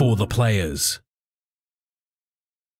for the players.